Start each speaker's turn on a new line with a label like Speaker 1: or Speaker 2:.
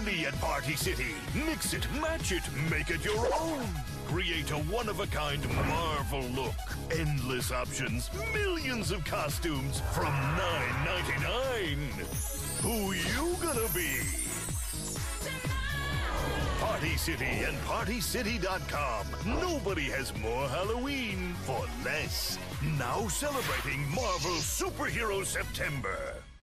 Speaker 1: Only at Party City. Mix it, match it, make it your own. Create a one-of-a-kind Marvel look. Endless options, millions of costumes from $9.99. Who you gonna be? Party City and PartyCity.com. Nobody has more Halloween for less. Now celebrating Marvel Superhero September.